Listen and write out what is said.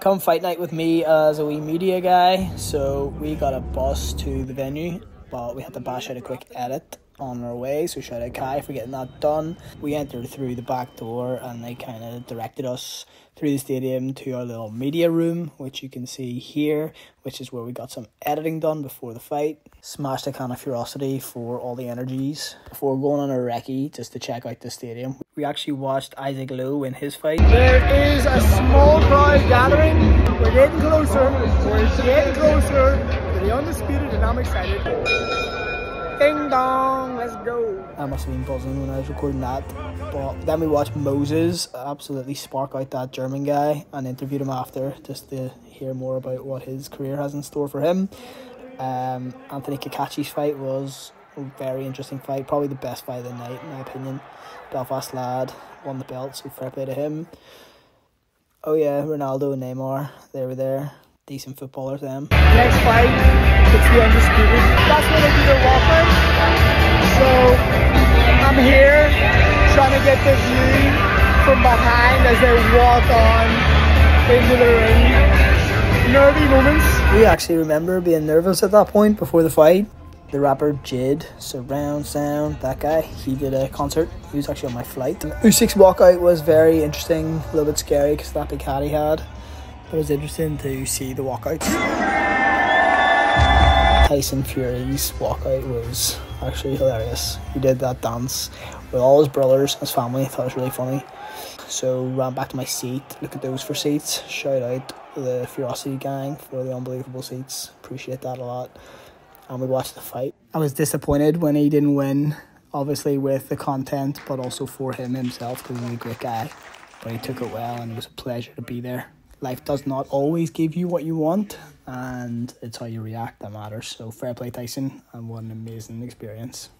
come fight night with me as a wee media guy. So we got a bus to the venue, but we had to bash out a quick edit on our way. So shout out Kai for getting that done. We entered through the back door and they kind of directed us through the stadium to our little media room, which you can see here, which is where we got some editing done before the fight. Smashed a can of Furocity for all the energies before going on a recce just to check out the stadium. We actually watched Isaac Lowe win his fight. There is a small crowd gathering. We're getting closer. We're getting closer to the undisputed and I'm excited. I must have been buzzing when I was recording that. But then we watched Moses absolutely spark out that German guy and interviewed him after just to hear more about what his career has in store for him. Um, Anthony Cacace's fight was a very interesting fight, probably the best fight of the night in my opinion. Belfast lad won the belt, so fair play to him. Oh yeah, Ronaldo and Neymar, they were there decent footballers them. Next fight, it's the undisputed. That's. The view from behind as they walk on into the ring. Nervy moments. We actually remember being nervous at that point before the fight. The rapper Jid, Surround Sound, that guy, he did a concert. He was actually on my flight. Usyk's walkout was very interesting, a little bit scary because that big hat he had. It was interesting to see the walkout. Tyson Fury's walkout was actually hilarious. He did that dance with all his brothers, his family. I thought it was really funny. So ran back to my seat. Look at those for seats. Shout out the Furocity gang for the unbelievable seats. Appreciate that a lot. And we watched the fight. I was disappointed when he didn't win, obviously with the content, but also for him himself because he's a great guy. But he took it well, and it was a pleasure to be there life does not always give you what you want, and it's how you react that matters. So, fair play, Tyson, and what an amazing experience.